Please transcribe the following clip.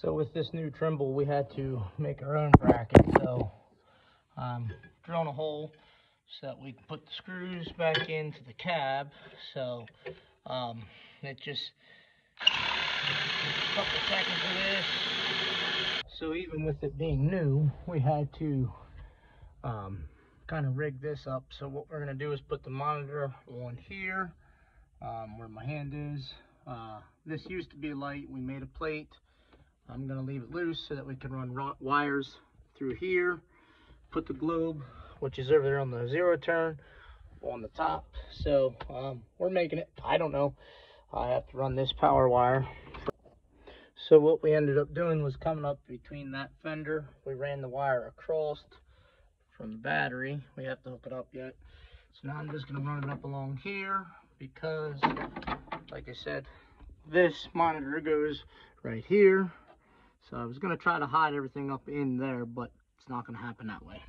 So with this new Trimble, we had to make our own bracket. So um, drilling a hole so that we can put the screws back into the cab. So um, it just a couple seconds of this. So even with it being new, we had to um, kind of rig this up. So what we're gonna do is put the monitor on here, um, where my hand is. Uh, this used to be light. We made a plate. I'm gonna leave it loose so that we can run wires through here. Put the globe, which is over there on the zero turn, on the top. So um, we're making it. I don't know. I have to run this power wire. So what we ended up doing was coming up between that fender. We ran the wire across from the battery. We have to hook it up yet. So now I'm just gonna run it up along here because, like I said, this monitor goes right here. So I was gonna try to hide everything up in there, but it's not gonna happen that way.